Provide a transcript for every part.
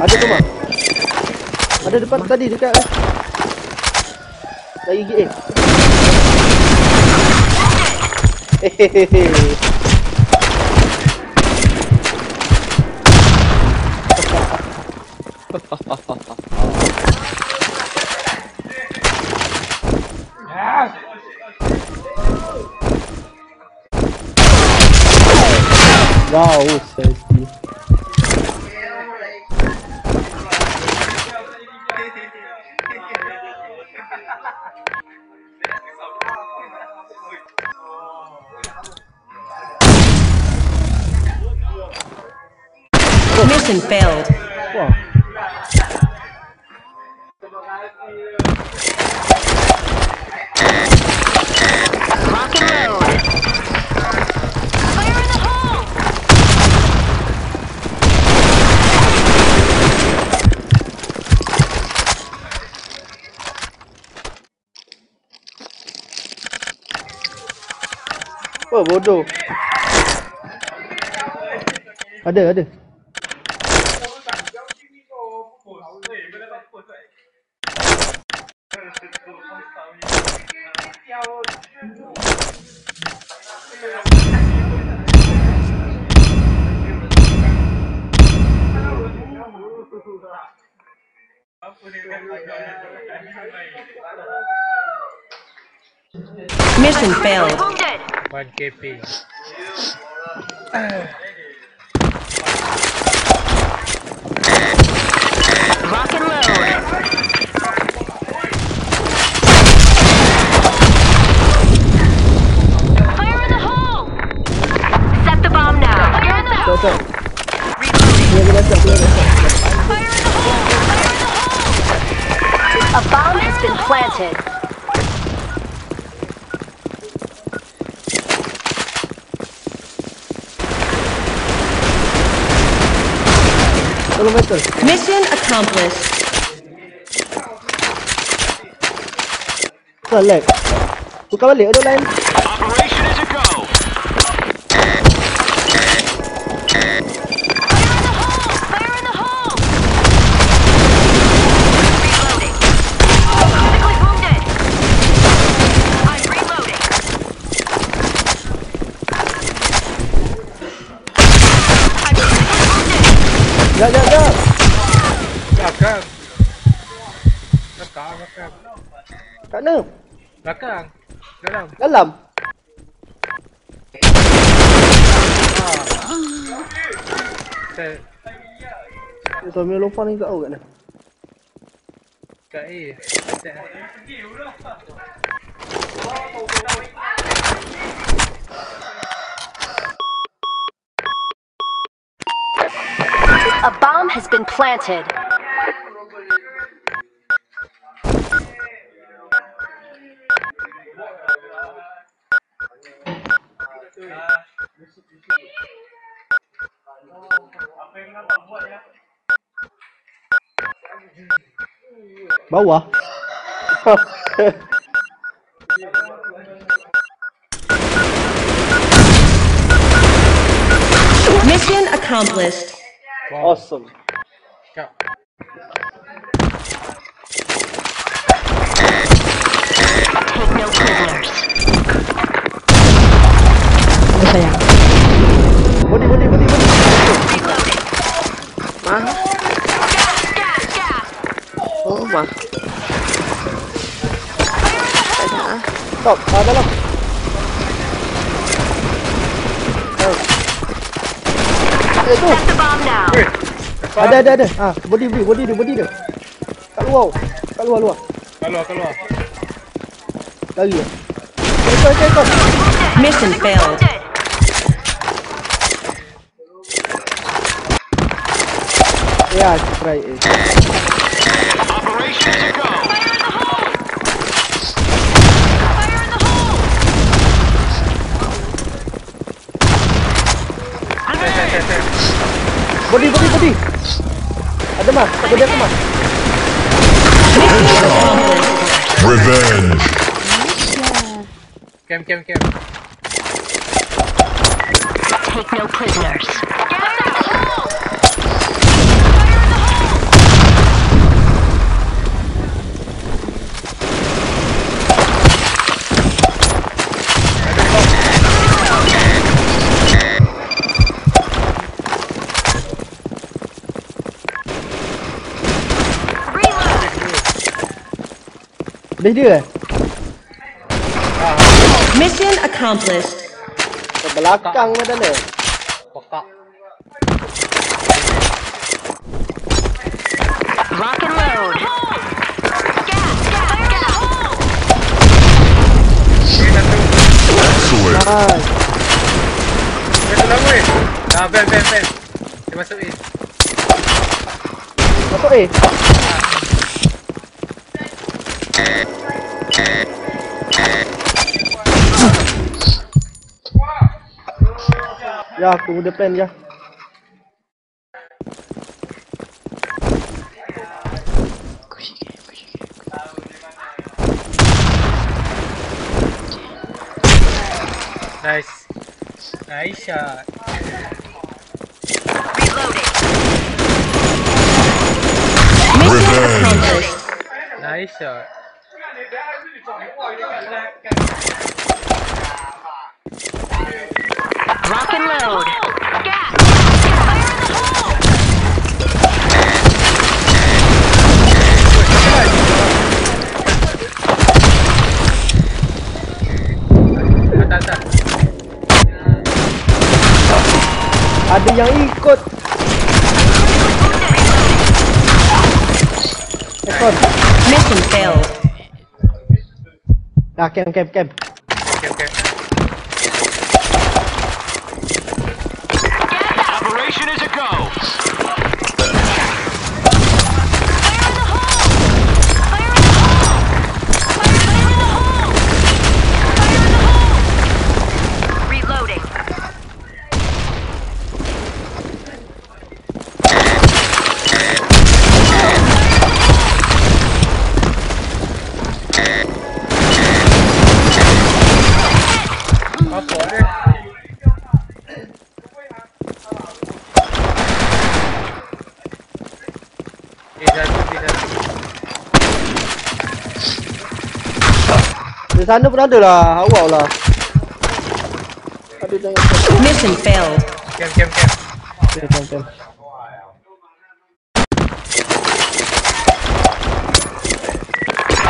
Ada tu mah. Ada depan tadi dekat eh. Lagi gigi eh. Wow, safety. Mission failed. Rock and load! Fire in the hole! Apa bodoh? Ada, ada. Mission failed. 1 KP. Rock and load! Fire in the hole! Set the bomb now. Fire in the hole! Reloading! A bomb has been planted. Tolong metal. Mission accomplished. Tak lag. Tukar balik ada lain. Operation is a go. Jap, jap, jap. Belakang. Belakang, belakang. Kat mana? Belakang. Dalam. Dalam. Saya Dia Tommy Lofa ni tak tahu kat mana. kat A. Cek. Has been planted. Bawah. Mission accomplished. awesome. sayang. Bodi bodi bodi bodi. Ma. Oh ma. Stop, ke dalam. Eh tu. Ada ada ada. Ah, bodi bodi bodi dia bodi dia. Kat luar. Kat luar luar. Kat luar kat luar. Lari. Mission failed. Yeah, I try A. Operation is a go. Fire in the hole! Body, body, body. Ada mah, tak body aku mah. Mission. Revenge. Cam, cam, cam. Take no prisoners. Dia dia eh? Mission accomplished. Ke belakang macam mana? Pekak. Rock and load. Excellent. Nice. Eh. Ah, van, van, van. Dia masuk A. Masuk A. Ya, tunggu dia plan ya. Nice. Nice shot. Reloading. Revenge. Nice shot. Rock and load. Gas. Fire in the hole! Atas, atas. Ada yang ikut. Ekor. Mission failed. Dah, camp, camp, camp. Okey, okey. Sana pun ada lah. Awal lah. Aduh, jangan. Mission failed. Okay, camp, camp.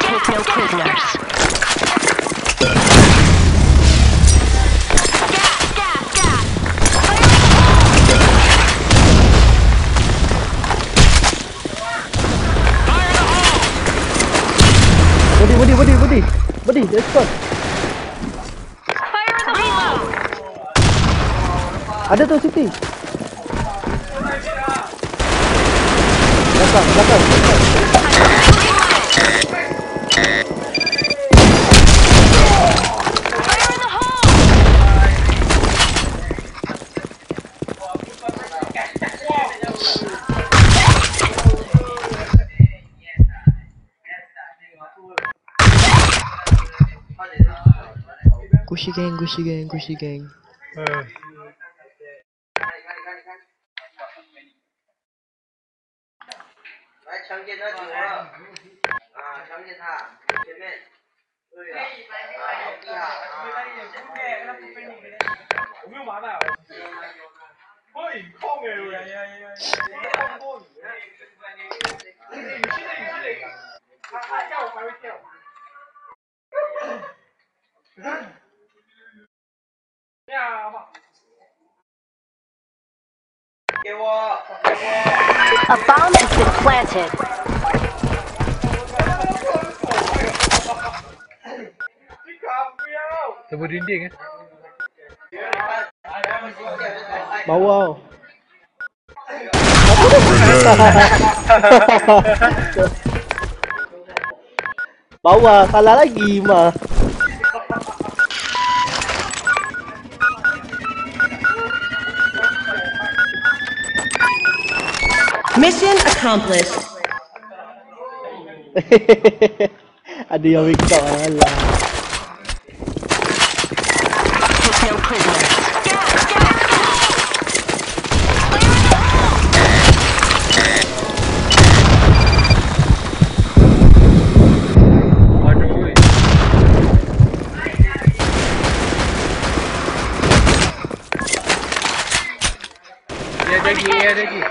Take no prisoners. Body, let's go. Fire in the hole. Ada tu Siti. Belakang, belakang. 乌鸡 Gang，乌鸡 Gang，乌 Gang。来，抢进他去了。啊，抢进他前面。对，我。还会去？A bomb has been planted. Tebus dinding eh. Bawah. Satu Bawah, salah lagi mah. Mission accomplished. Ada yang wake up alah. Take no prisoners. Aduh. Dia ada lagi, dia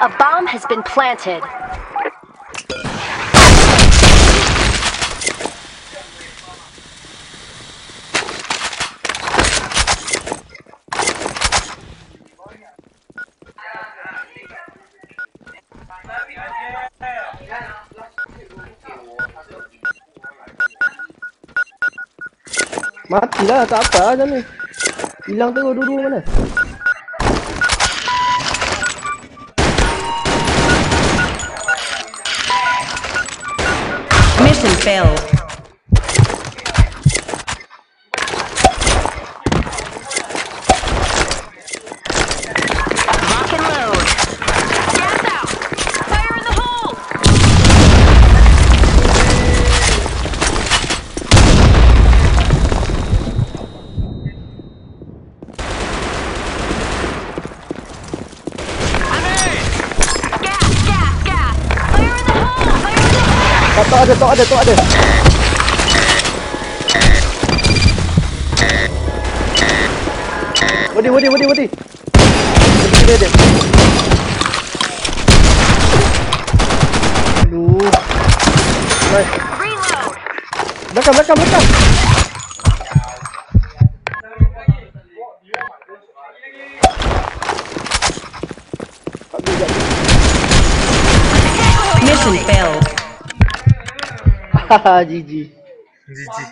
A bomb has been planted. Matilah tak apa lah macam ni. Hilang dua-dua mana? Mission failed. Tak ada, tak ada, tak ada. Bodi, bodi, bodi. Bodi dia ada. Aduh. Reload. Belakang, belakang, belakang. Mission failed. Ji ji. Ji ji.